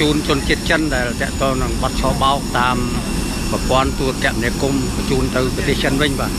ជូនជនជាតិចិនដែលតកតងនឹងបាត់ឆោបោកតាមប្រព័ន្ធទូរគមនាគមន៍បញ្ជូនទៅប្រទេសចិនវិញបាទ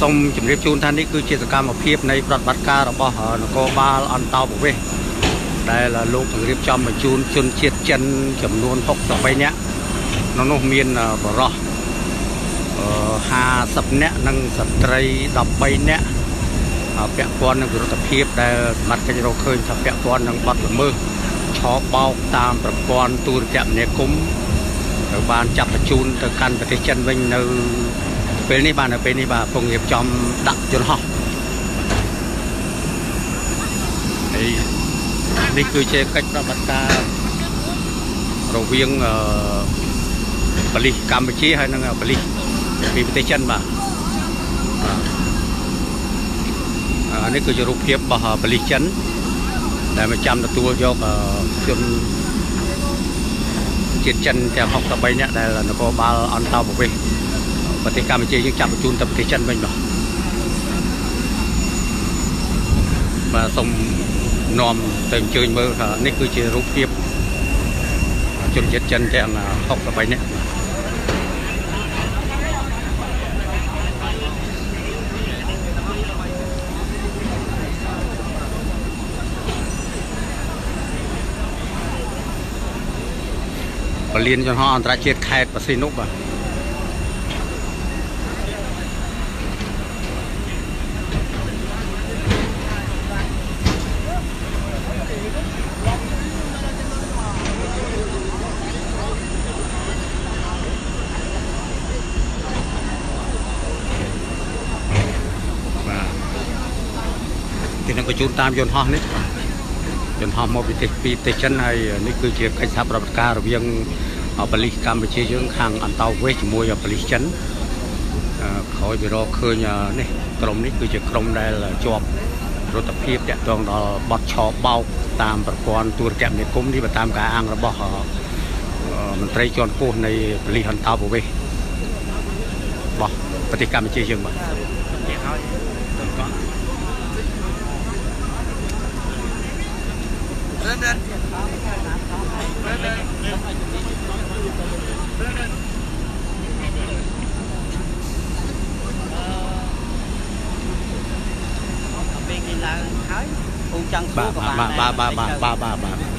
សូមជម្រាបជូនថានេះគឺជាសកម្មភាពនៃប្រតិបត្តិការរបស់នគរបាលអន្តោប្រវេសន៍ដែលលោកជម្រាបចំបញ្ជូនជនជាតិចិនចំនួន63នាក់ក្នុងនោះមានបរោះអឺ50នាក់និងស្ត្រី13នាក់ ពាក់ព័ន្ធនឹងវិរុទ្ធភាពដែលសមត្ថកិច្ចរកឃើញថាពាក់ព័ន្ធនឹងបទល្មើសឆោបោកតាមប្រព័ន្ធទូរគមនាគមន៍ត្រូវបានចាប់បញ្ជូនទៅកាន់ប្រទេសចិនវិញនៅពេលនេះបាទនៅពេលនេះបាទកំពុងរៀបចំដាក់យន្តហោះហើយនេះគឺជាកិច្ចប្រតិបត្តិការរវាងអឺប៉ូលីសកម្ពុជាហើយនិងប៉ូលីសពីប្រទេសចិនបាទអា នេះគឺជារូបភាពរបស់ប៉ូលីសចិនដែលមកចាំទទួលយកជនជាតិចិនទាំង63នាក់ដែលនគរបាលអន្តោប្រវេសន៍ប្រទេសកម្ពុជាយើងចាប់បញ្ជូនទៅប្រទេសចិនវិញបាទបាទសូមនាំទៅអញ្ជើញមើលថានេះគឺជារូបភាពជនជាតិចិនទាំង63នាក់បាទ លានយន្តហោះអន្តរជាតិខេត្តបរសីនុបាទបាទទីនឹងបញ្ជូនតាមយន្តហោះនេះយន្តហោះមកពីប្រទេសពីប្រទេសចិនហើយនេះគឺជាកិច្ចសហប្រតិបត្តិការរវាង ប៉ូលីសកម្ពុជាយើងខាងអន្តោប្រវេសន៍ជាមួយប៉ូលីសចិនអឺក្រោយពីរកឃើញនេះក្រុមនេះគឺជាក្រុមដែលជាប់រដ្ឋភាពតាក់ទងដល់បទឆោបោកតាមប្រព័ន្ធទូរគមនាគមន៍នេះបើតាមការអាងរបស់អឺមន្ត្រីជាន់ខ្ពស់នៃប៉ូលីសអន្តោប្រវេសន៍របស់ប្រទេសកម្ពុជាយើងបាទ lên lên lên lên lên lên bên kia là khói u chân xuống của bà bà bà bà bà bà bà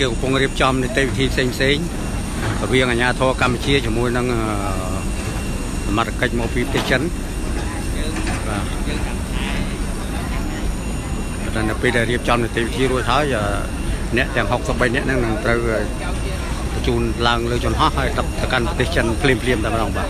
គឺកំពុងរៀបចំនីតិវិធីផ្សេងផ្សេងៗរវាងអាជ្ញាធរកម្ពុជាជាមួយនឹងអឺសមត្ថកិច្ចមកពីប្រទេសចិនបាទតែនៅពេលដែលរៀបចំនីតិវិធីរួចហើយអឺអ្នកទាំង63អ្នកហ្នឹងនឹងត្រូវបញ្ជូនឡើងលើយន្តហោះហើយដឹកទៅកាន់ប្រទេសចិនភ្លាមៗតែម្ដងបាទ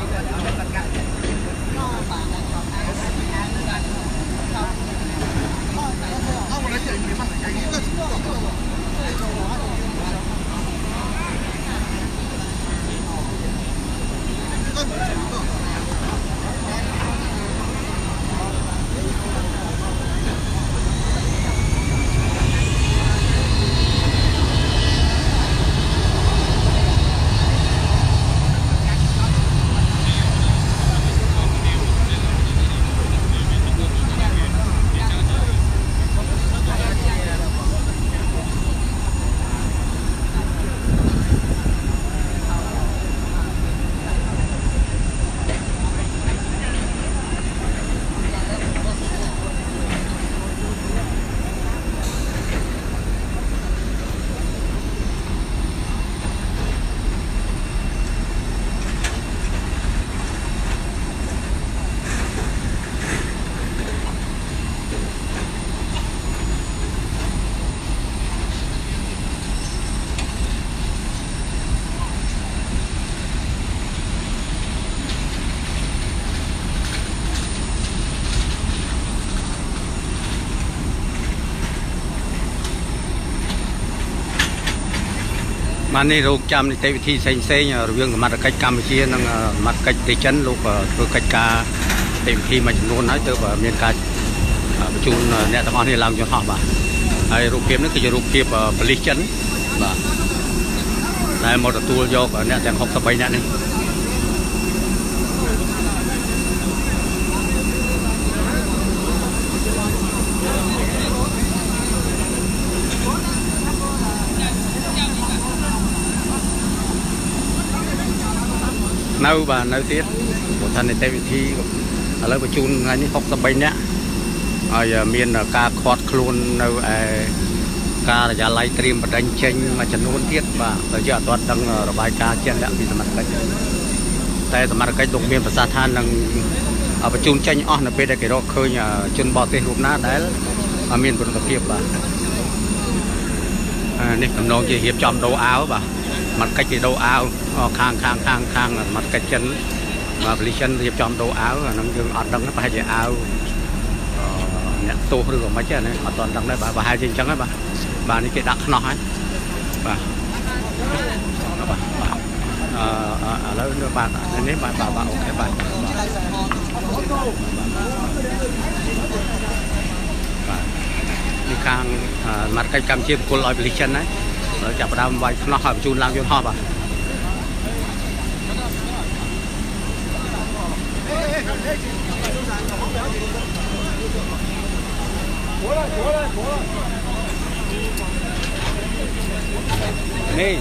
បាននេះរោគចាំនីតិវិធីផ្សេងផ្សេងៗរវាងសមត្ថកិច្ចកម្ពុជានិងសមត្ថកិច្ចប្រទេសចិនលោកធ្វើកិច្ចការនីតិវិធីមួយចំនួនហើយទើបមានការបញ្ជូនអ្នកទាំងអស់នេះឡើងយន្តហោះបាទហើយរូបភាពនេះគឺជារូបភាពប៉ូលីសចិនបាទដែលមកទទួលយកអ្នកទាំង63អ្នកនេះ នៅបាទនៅទៀតព្រោះថានីតិវិធីឥឡូវបញ្ជូនថ្ងៃនេះ63នាក់ហើយមានការខាត់ខ្លួននៅឯការិយាល័យត្រៀមបណ្ដឹងចេញមួយចំនួនទៀតបាទតែជាអត់ទាន់ដឹងរបាយការណ៍ជាក់លាក់ពីសមត្ថកិច្ចតែសមត្ថកិច្ចលោកមានប្រសាសន៍ថានឹងបញ្ជូនចេញអស់នៅពេលដែលគេរកឃើញជនបរទេសរូបណាដែលមានប្រតិភិបបាទនេះកំណងជារៀបចំដូរអាវបាទមកកិច្ចគេដូរអាវ ខាងខាងខាងខាងមកកិច្ចចិនបាទប៉ូលីសចិនរៀបចំដូរអាវអាហ្នឹងយើងអត់ដឹងប្រហែលជាអាវអ្នកទោសឬក៏មិនទេណាអត់ទាន់ដឹងដែរបាទប្រហែលជាអញ្ចឹងហើយបាទបាទនេះគេដាក់ខ្នោះហើយបាទបាទអឺឥឡូវនៅបាទនេះបាទបាទអូខេបាទនេះខាងមាត់កិច្ចកម្ពុជាបុគ្គលឲ្យប៉ូលីសចិនហើយហើយចាប់ផ្ដើមវាយខ្នោះឲ្យបញ្ជូនឡើងយន្តហោះបាទ 过来，过来，过来。Này.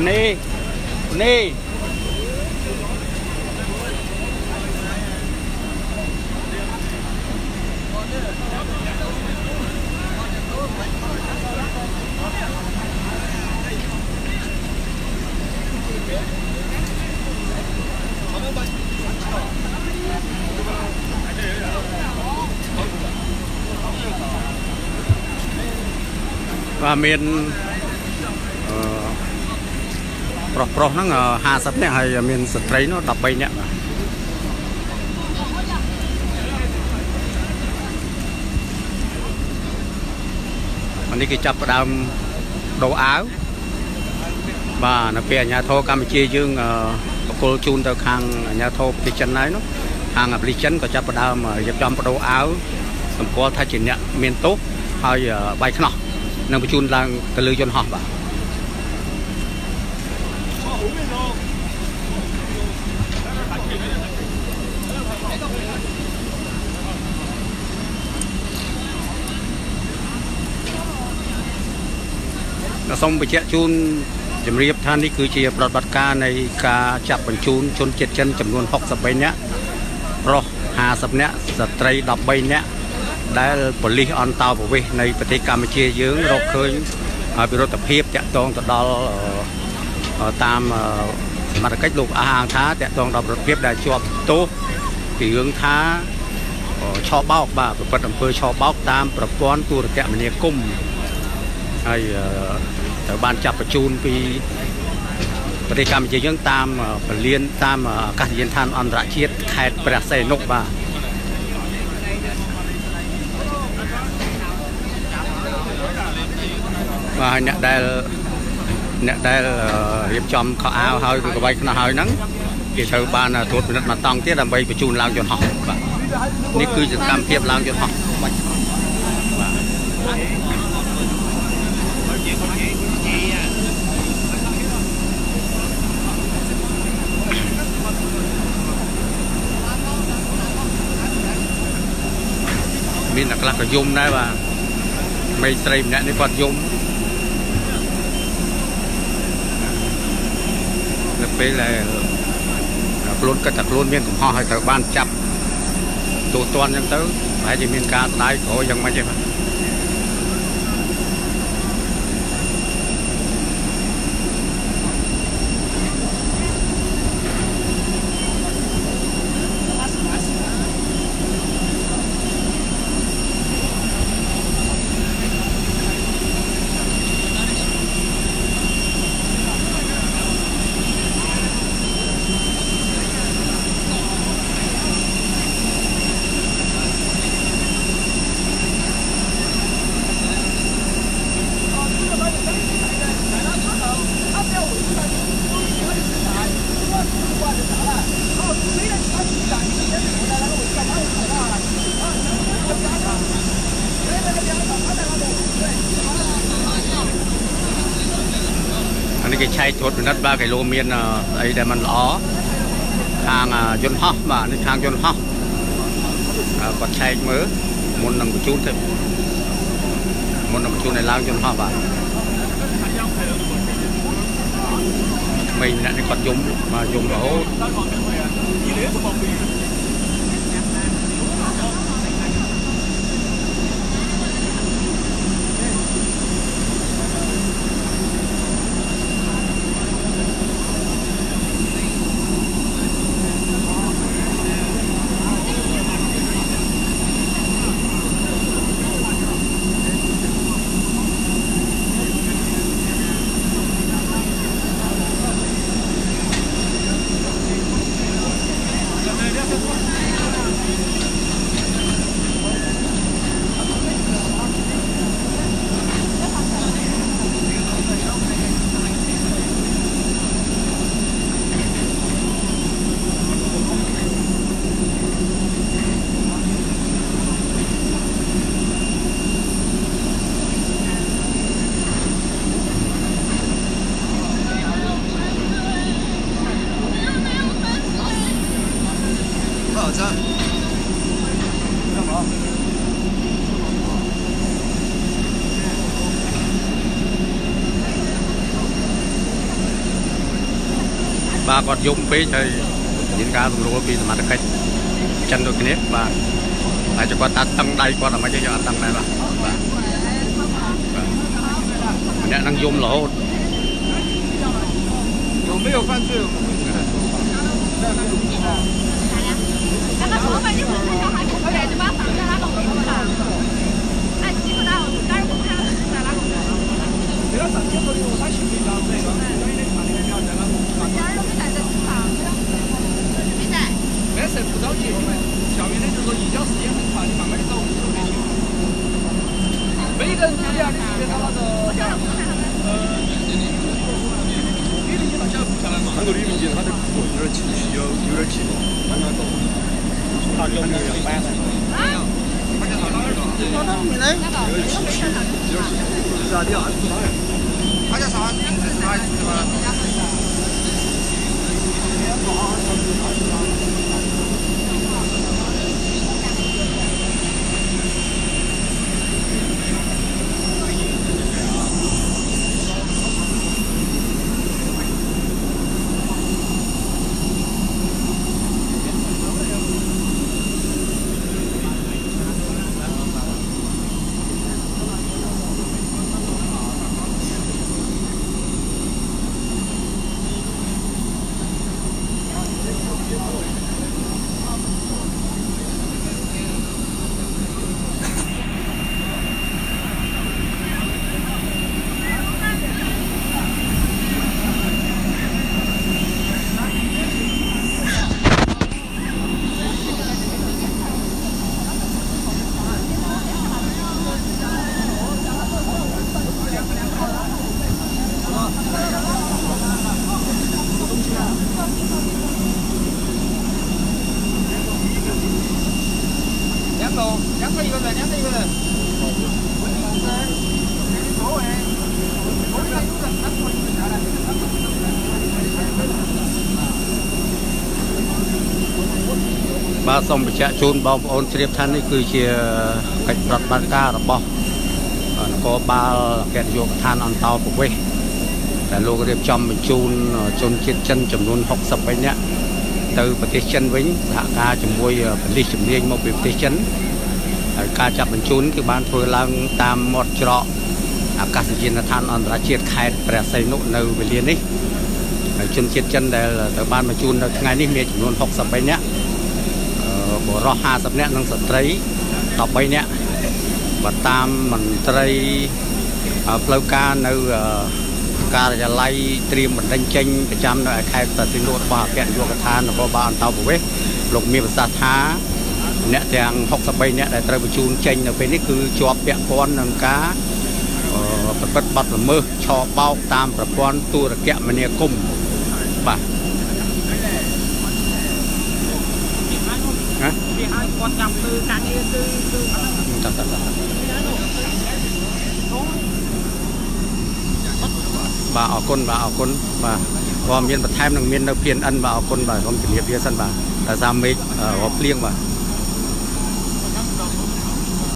Này. Này. បាទមានអឺប្រុសប្រុសហ្នឹង50នាក់ហើយមានស្ត្រីនោះ13នាក់បាទអានេះគេចាប់ផ្ដើមដូរអាវបាទនៅពេលអាជ្ញាធរកម្ពុជាយើងបកគលជូនទៅខាងអាជ្ញាធរប្រទេសចិនហើយនោះខាងប៉ូលីសចិនក៏ចាប់ផ្ដើមរៀបចំបដូរអាវសម្គាល់ថាជាអ្នកមានទោសហើយបាយខ្នោះ នឹងបញ្ជូនឡើងទៅលើយន្តហោះបាទសូមបញ្ជាក់ជូនជំរាបថានេះគឺជាប្រតិបត្តិការនៃការចាប់បញ្ជូនជនជាតិចិនចំនួន63នាក់ប្រុស50នាក់ស្ត្រី13នាក់ ដែលប៉ូលីសអន្តោប្រវេសន៍នៃប្រទេសកម្ពុជាយើងរកឃើញវិរុទ្ធភាពតាក់ទងទៅដល់តាមសមត្ថកិច្ចលោកអះអាងថាតាក់ទងដល់វិរុទ្ធភាពដែលជាប់ទោសពីរឿងថាឆោបោកបាទប្រព្រឹត្តអំពើឆោបោកតាមប្រព័ន្ធទូរគមនាគមន៍ហើយត្រូវបានចាប់បញ្ជូនពីប្រទេសកម្ពុជាយើងតាមពលានតាមអាកាសយានដ្ឋានអន្តរជាតិខេត្តព្រះសីហនុបាទ បាទអ្នកដែលអ្នកដែលរៀបចំខោអាវហើយឬកវៃខ្នោះហើយហ្នឹងគេត្រូវបានត្រួតពិនិត្យមកតង់ទៀតដើម្បីបញ្ជូនឡើងយន្តហោះបាទនេះគឺសកម្មភាពឡើងយន្តហោះបាច់បាទមានអ្នកខ្លះក៏យំដែរបាទមេស្រីម្នាក់នេះគាត់យំនៅ ពេលដែលខ្លួនគិតថាខ្លួនមានកំហុសហើយត្រូវបានចាប់ទូទាត់អញ្ចឹងទៅប្រហែលជាមានការស្ដាយក្រោយយ៉ាងម៉េចទេបាទ ត្រួតពិនិត្យបើគីឡូមានអឺអីដែលมันល្អខាងអឺយន្តហោះបាទនេះខាងយន្តហោះអឺគាត់ឆែកមើលមុននឹងបញ្ជូនទៅមុននឹងបញ្ជូនឲ្យឡើងយន្តហោះបាទមិញអ្នកនេះគាត់យំបាទយំរហូត 多少张？干嘛？ បាទគាត់យំពេកហើយមានការសម្រួលពីសមត្ថកិច្ចចិនដូចគ្នាបាទហើយគាត់តាតឹងដៃគាត់តែមិនចេះយកអត់តឹងដែរបាទបាទបាទម្នាក់នឹងយំរហូត 有没有犯罪？ 老板你身材好还不回来你把放下咋的啊？他叫啥他叫？啥 ഞങ്ങൾ ഇരുപത് ഞങ്ങൾ ഇരുപത് បាទសូមបញ្ជាក់ជូនបងប្អូនជ្រាបថានេះគឺជាកិច្ចប្រតិបត្តិការរបស់នគរបាលកិត្តិយសឋានអន្តរប្រវេសន៍ដែលលោករៀបចំបញ្ជូនជនជាតិចិនចំនួន63នាក់ទៅប្រទេសចិនវិញសហការជាមួយប៉ូលីសជំនាញមកពីប្រទេសចិន ការចាប់បញ្ជូនគឺបានធ្វើឡើងតាមមាត់ច្រកអាកាសយានដ្ឋានអន្តរជាតិខេត្តព្រះសីហនុនៅវេលានេះហើយជនជាតិចិនដែលត្រូវបានបញ្ជូននៅថ្ងៃនេះមានចំនួន63នាក់បរោះ50នាក់និងស្ត្រី13នាក់បើតាមមន្ត្រីផ្លូវការនៅការិយាល័យត្រៀមបណ្ដឹងចេញប្រចាំនៅឯខេត្តតាស៊ីនុរបស់អគ្គនាយកដ្ឋាននគរបាលអន្តោប្រវេសន៍លោកមានប្រសាសន៍ថា អ្នកទាំង63នាក់ដែលត្រូវបញ្ជូនចេញនៅពេលនេះគឺជាប់ពាក់ព័ន្ធនឹងការប្រព្រឹត្តបទល្មើសឆបោកតាមប្រព័ន្ធទូរគមនាគមន៍បាទ hả វាឲ្យគាត់ចាំធ្វើការងារគឺគឺ tak tak tak បាទអរគុណបាទអរគុណបាទព័ត៌មានបន្ថែមនឹងមាននៅ PNN បាទអរគុណបាទសូមជម្រាបលាសិនបាទដោយសារមេឃរកភ្លៀងបាទ